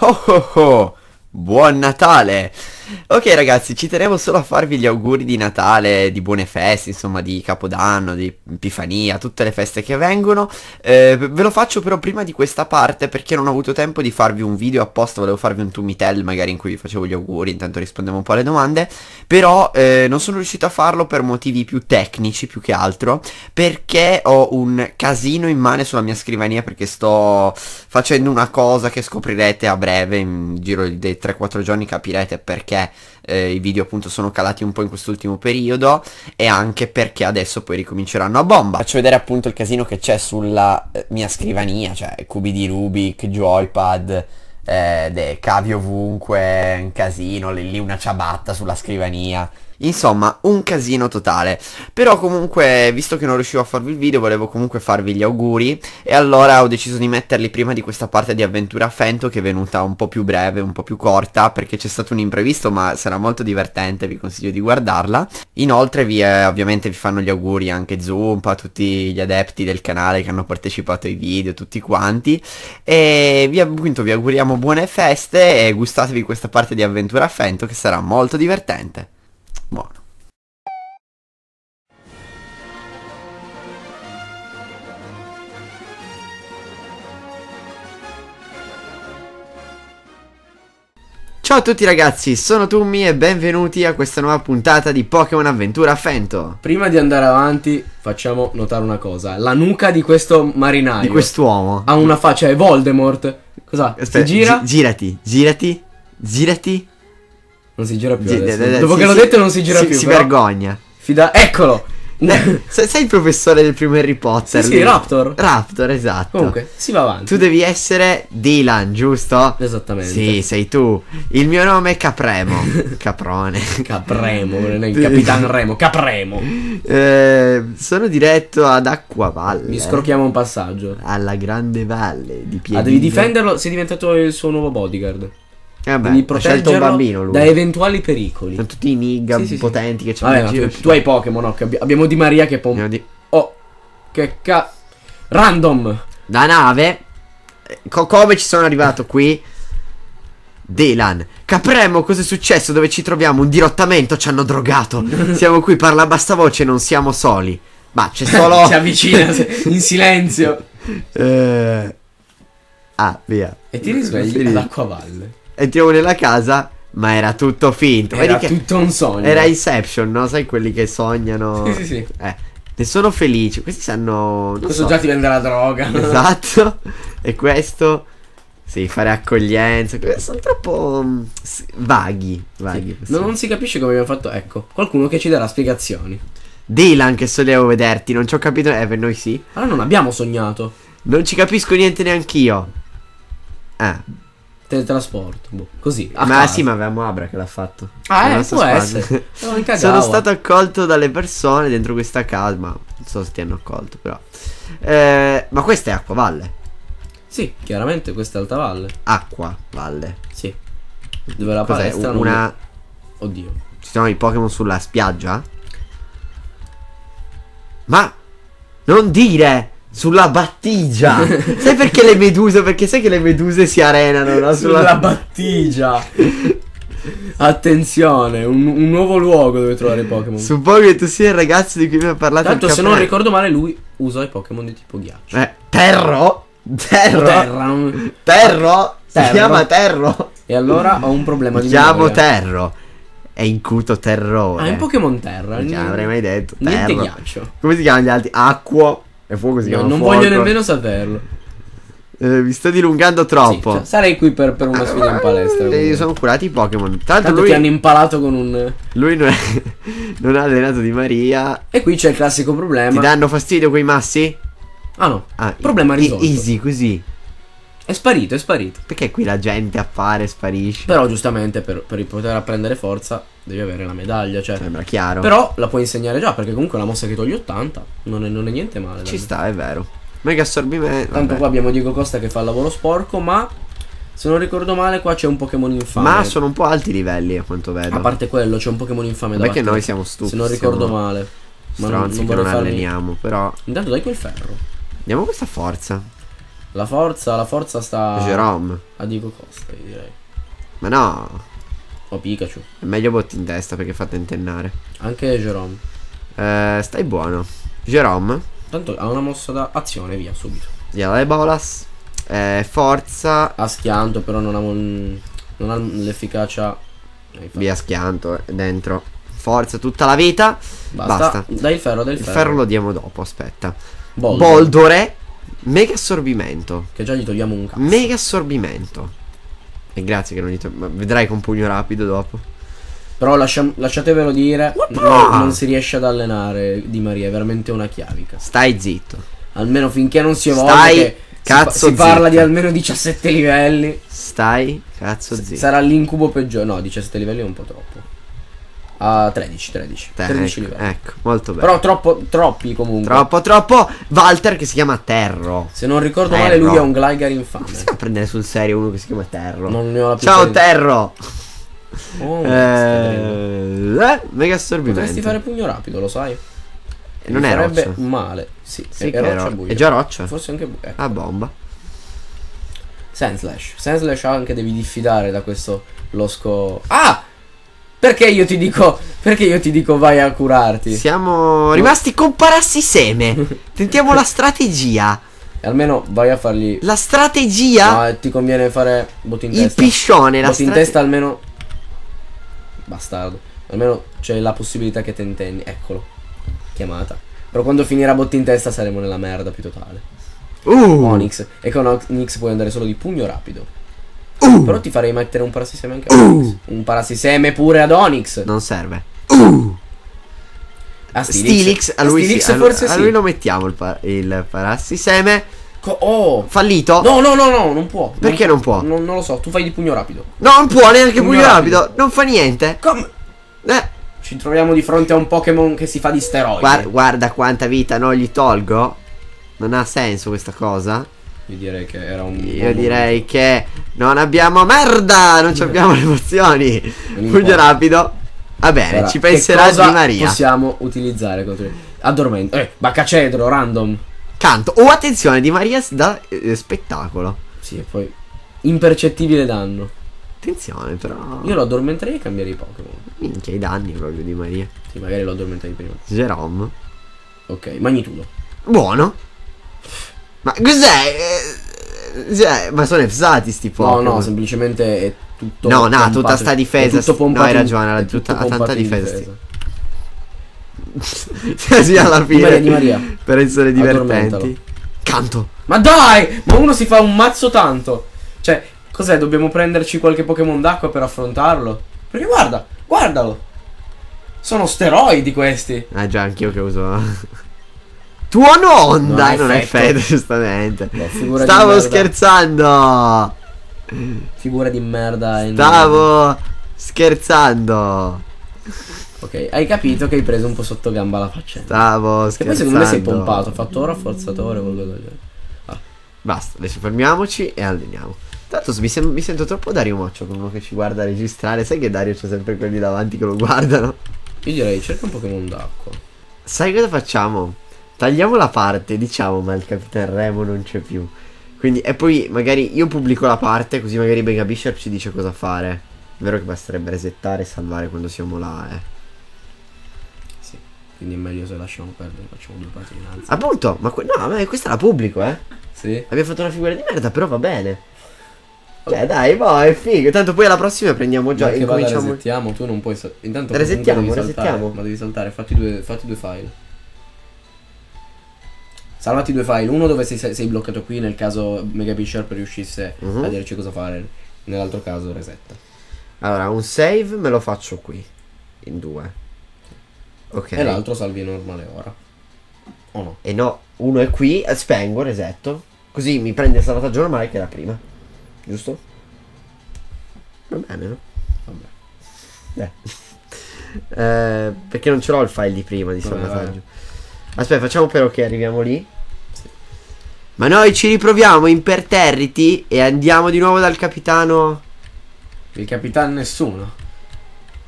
Oh oh oh! Buon Natale! Ok ragazzi, ci tenevo solo a farvi gli auguri di Natale, di buone feste, insomma di Capodanno, di Epifania, tutte le feste che vengono. Eh, ve lo faccio però prima di questa parte perché non ho avuto tempo di farvi un video apposta, volevo farvi un tumitel magari in cui vi facevo gli auguri, intanto rispondevo un po' alle domande. Però eh, non sono riuscito a farlo per motivi più tecnici più che altro, perché ho un casino immane sulla mia scrivania perché sto facendo una cosa che scoprirete a breve, in giro dei 3-4 giorni capirete perché eh, i video appunto sono calati un po' in quest'ultimo periodo e anche perché adesso poi ricominceranno a bomba. Faccio vedere appunto il casino che c'è sulla eh, mia scrivania, cioè cubi di Rubik, joypad, eh, cavi ovunque, un casino, lì una ciabatta sulla scrivania. Insomma, un casino totale. Però comunque, visto che non riuscivo a farvi il video, volevo comunque farvi gli auguri. E allora ho deciso di metterli prima di questa parte di avventura a Fento, che è venuta un po' più breve, un po' più corta, perché c'è stato un imprevisto, ma sarà molto divertente, vi consiglio di guardarla. Inoltre, vi, eh, ovviamente vi fanno gli auguri anche Zoom, a tutti gli adepti del canale che hanno partecipato ai video, tutti quanti. E vi, appunto, vi auguriamo buone feste e gustatevi questa parte di avventura a Fento, che sarà molto divertente. Ciao a tutti ragazzi, sono Tummi e benvenuti a questa nuova puntata di Pokémon Avventura Fento. Prima di andare avanti, facciamo notare una cosa. La nuca di questo marinaio. Di quest'uomo. Ha una faccia, è Voldemort. Cosa? Aspetta, si gira? gi- girati, girati, girati. Non si gira più Gi- adesso. Dopo sì, che l'ho sì, detto non si gira si, più. Si però. vergogna. Fida- Eccolo! Sei, il professore del primo Harry Potter? Sì, sì, Raptor. Raptor, esatto. Comunque, si va avanti. Tu devi essere Dylan, giusto? Esattamente. Sì, sei tu. Il mio nome è Capremo. Caprone. Capremo, non è il Capitan Remo, Capremo. Eh, sono diretto ad Acquavalle. Mi scrocchiamo un passaggio. Alla grande valle di Piedino. Ah, devi difenderlo, sei diventato il suo nuovo bodyguard. Eh, scelto un proteggerlo bambino lui. da eventuali pericoli. Sono tutti i nigga Sì, sì, sì. potenti che c'è Vabbè, tu, tu hai Pokémon, abbi- abbiamo Di Maria che pompa. Di- Oh, che ca... Random! La nave. co- come ci sono arrivato qui? Dylan, Capremo, cosa è successo? Dove ci troviamo? Un dirottamento, ci hanno drogato. Siamo qui, parla a bassa voce, non siamo soli. Ma c'è solo. si avvicina in silenzio. Eh, Ah, via. E ti risvegli Finito. Entriamo nella casa, ma era tutto finto. Era tutto un sogno. era Inception, no? Sai quelli che sognano. Sì, sì, sì. Eh, ne sono felici. Questi sanno. Questo so. già ti vende la droga. Esatto. E questo. Sì, fare accoglienza. Sono troppo mm, s- vaghi. Vaghi. No, non si capisce come abbiamo fatto. Ecco, qualcuno che ci darà spiegazioni. Dylan, che solevo vederti. Non ci ho capito. Eh, per noi sì. Allora non abbiamo sognato. Non ci capisco niente neanch'io. Ah, Teletrasporto. Boh, così. ma caso. sì, ma avevamo Abra che l'ha fatto. Ah, eh, può essere. Sono stato accolto dalle persone dentro questa casa, ma non so se ti hanno accolto, però. Eh, ma questa è Acqua Valle. Sì, chiaramente questa è Alta Valle. Acqua Valle. Sì. Dove la Cos'è? palestra non- Una. Oddio. Ci sono i Pokémon sulla spiaggia? Ma. Non dire! Sulla battigia! sai perché le meduse? Perché sai che le meduse si arenano, no? Sulla battigia. Attenzione, un, un nuovo luogo dove trovare i Pokémon. Suppongo che tu sia il ragazzo di cui mi ha parlato Tanto se non ricordo male lui usa i Pokémon di tipo ghiaccio. Eh, Terro? Terro? Terra, non- Terro? Si Terro. chiama Terro? E allora ho un problema di chiamo memoria. Terro. È incuto terrore. Ah, è un Pokémon Terra. Non ce l'avrei mai detto. Niente Terro. ghiaccio. Come si chiamano gli altri? Acqua. E fuoco si No, chiama non fuoco. voglio nemmeno saperlo. Eh, mi sto dilungando Sì, troppo. cioè, sarei qui per, per una sfida in palestra. Eh, sono curati i Pokémon. Tanto lui, ti hanno impalato con un. lui non, è, non ha allenato di Maria. E qui c'è il classico problema. Ti danno fastidio quei massi? Ah no. Ah, Problema risolto. Easy, così. È sparito, è sparito. Perché qui la gente appare sparisce? Però giustamente per, per poter apprendere forza devi avere la medaglia. Cioè. Sembra chiaro. Però la puoi insegnare già perché comunque la mossa che toglie 80 non è, non è niente male. Ci dai. sta, è vero. Mega assorbimento. Tanto qua abbiamo Diego Costa che fa il lavoro sporco, ma se non ricordo male qua c'è un Pokémon infame. Ma sono un po' alti i livelli a quanto vedo. A parte quello c'è un Pokémon infame da battere. noi siamo stupidi. Se non ricordo siamo male. Ma non, non vorrei non farmi... alleniamo, però. Intanto dai quel ferro. Andiamo questa forza. La forza, la forza sta Jerome. a Dico Costa, io direi. Ma no, O Pikachu. è meglio botti in testa perché fa tentennare. Anche Jerome. Eh, stai buono. Jerome. Tanto ha una mossa da azione, via, subito. Via le bolas. Eh, forza. Ha schianto, però non ha, un- non ha l'efficacia. Eh. Via schianto eh, dentro. Forza tutta la vita. Basta. Basta. Dai il ferro, dai il Il ferro. ferro lo diamo dopo, aspetta. Boldore. Boldore. Mega assorbimento. Che già gli togliamo un cazzo. Mega assorbimento. E grazie che non gli to- ma Vedrai con pugno rapido dopo. Però lascia- lasciatevelo dire, Wappa! non, si riesce ad allenare Di Maria, è veramente una chiavica. Stai zitto. Almeno finché non si evolve Stai che si, cazzo si parla di almeno 17 livelli. Stai cazzo zitto. Sarà l'incubo peggiore. No, 17 livelli è un po' troppo. Ah, 13, 13. Te, 13 ecco, livelli. ecco, molto bene. Però troppo, troppi comunque. Troppo, troppo. Walter che si chiama Terro. Se non ricordo Terro. male, lui è un Gligar infame. Si fa a prendere sul serio uno che si chiama Terro? Non ne ho la più Ciao Terro. Oh, Eh, eh, mega assorbimento. Potresti fare pugno rapido, lo sai? E non Mi è farebbe roccia. male. Sì, Sì, è, è roccia ro- buia. è già roccia. Forse anche buia. Ecco. Ah, bomba. Sandslash. Sandslash anche devi diffidare da questo losco. Ah! Perché io ti dico. Perché io ti dico vai a curarti? Siamo rimasti con parassi seme. Tentiamo la strategia. Almeno vai a fargli. La strategia. No, eh, ti conviene fare botti in il testa. piscione. La botti in testa almeno. Bastardo. Almeno c'è la possibilità che tentenni. Eccolo. Chiamata. Però quando finirà botti in testa saremo nella merda più totale. Uh, Onyx. E con Onyx puoi andare solo di pugno rapido. Uh, Però ti farei mettere un parassiseme anche ad Onyx. Un parassiseme pure ad Onyx. Non serve. A Stilix, a lui, Stilix sì, a lui- forse a sì. lui lo mettiamo il, pa- il parassi seme. Co- oh. Fallito. No, no, no, no, non può. Perché non può? Non, non lo so, tu fai di pugno rapido. No, non può neanche Pugno pugno rapido. rapido. Non fa niente. Come? Eh, Ci troviamo di fronte a un Pokémon che si fa di steroidi. guarda, guarda quanta vita non gli tolgo. Non ha senso questa cosa. Io direi che era un. Io direi che non abbiamo merda. Non ci abbiamo le emozioni. Importa. rapido. Va bene, Allora, ci penserà Di Maria. Possiamo utilizzare contro. Addormento. Eh, Baccacedro, random. Canto. Oh, attenzione, Di Maria da eh, spettacolo. Sì, e poi. Impercettibile danno. Attenzione, però. Io lo addormenterei e cambierei Pokémon. Minchia i danni proprio di Maria. Sì, magari lo addormentai prima. Jerome. Ok, magnitudo. Buono. Ma cos'è? Eh, cioè, ma sono efsati sti No, Pokémon. no, semplicemente è tutto. No, no, tutta sta difesa, no, hai ragione, ha tutta- tanta in difesa, sì, alla fine. Di Maria. Per essere divertenti. Canto. Ma dai! Ma uno si fa un mazzo tanto. Cioè, cos'è? Dobbiamo prenderci qualche Pokémon d'acqua per affrontarlo? Perché guarda, guardalo. Sono steroidi questi. Ah già, anch'io che uso. Tuo non, Non non è effetto. effetto, giustamente. Di Stavo scherzando. Figura di merda. e- Stavo scherzando. Ok, hai capito che hai preso un po' sotto gamba la faccenda. Stavo E scherzando. poi secondo me sei pompato. Fattore, forzatore, qualcosa del Basta, adesso fermiamoci e alleniamo. Tanto mi, sem- mi sento troppo Dario Moccio con uno che ci guarda a registrare. Sai che Dario c'ha sempre quelli davanti che lo guardano. Io direi cerca un Pokémon d'acqua. Sai cosa facciamo? Tagliamo la parte, diciamo, ma il Capitan Remo non c'è più. Quindi, e poi magari io pubblico la parte, così magari Mega Bishop ci dice cosa fare. Vero che basterebbe resettare e salvare quando siamo là, eh. Sì. Quindi è meglio se lasciamo perdere, facciamo due passi innanzi. Appunto, ma no, ma questa la pubblico, eh. Sì. Abbiamo fatto una figura di merda, però va bene. Cioè, dai, boh, è figo. Tanto poi alla prossima prendiamo già. Incominciamo. resettiamo, tu non puoi. Intanto Resettiamo, devi saltare, resettiamo. Ma devi saltare, fatti due, fatti due file. Salvati due file, uno dove sei, sei bloccato qui nel caso Mega Bishop riuscisse Mhm. a dirci cosa fare, nell'altro caso resetta. Allora, un save me lo faccio qui. In due. Ok. E l'altro salvi normale ora. O no? E no, uno è qui, eh, spengo, resetto. Così mi prende il salvataggio normale che era prima. Giusto? Va bene, no? Vabbè. Eh. Eh, perché non ce l'ho il file di prima di Vabbè, salvataggio. Aspetta, facciamo però che arriviamo lì. Ma noi ci riproviamo imperterriti e andiamo di nuovo dal capitano. Il capitano nessuno.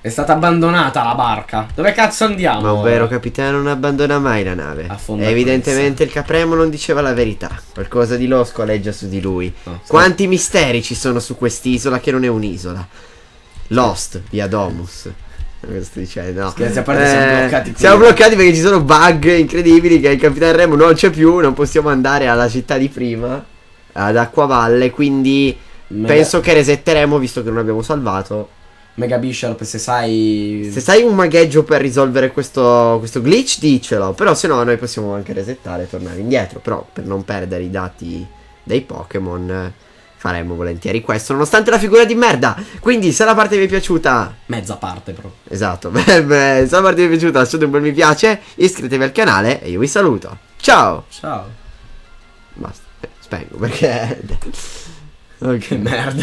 È stata abbandonata la barca. Dove cazzo andiamo? Ma un vero capitano non abbandona mai la nave. Affonda Evidentemente il Capremo non diceva la verità. Qualcosa di losco aleggia su di lui. No, sta- Quanti misteri ci sono su quest'isola che non è un'isola? Lost, via Domus. Dicendo? No. Scherzi a parte, siamo bloccati qui. Siamo bloccati perché ci sono bug incredibili che il Capitano Remo non c'è più, non possiamo andare alla città di prima, ad Acquavalle, quindi Mega- penso che resetteremo visto che non abbiamo salvato. Mega Bishop, se sai. Se sai un magheggio per risolvere questo, questo glitch, dicelo. Però se no noi possiamo anche resettare e tornare indietro. Però per non perdere i dati dei Pokémon eh, faremmo volentieri questo. Nonostante la figura di merda. Quindi se la parte vi è piaciuta... Mezza parte, però. Esatto. beh, beh, se la parte vi è piaciuta lasciate un bel mi piace. Iscrivetevi al canale e io vi saluto. Ciao. Ciao. Basta. Spengo perché... ok. Che merda.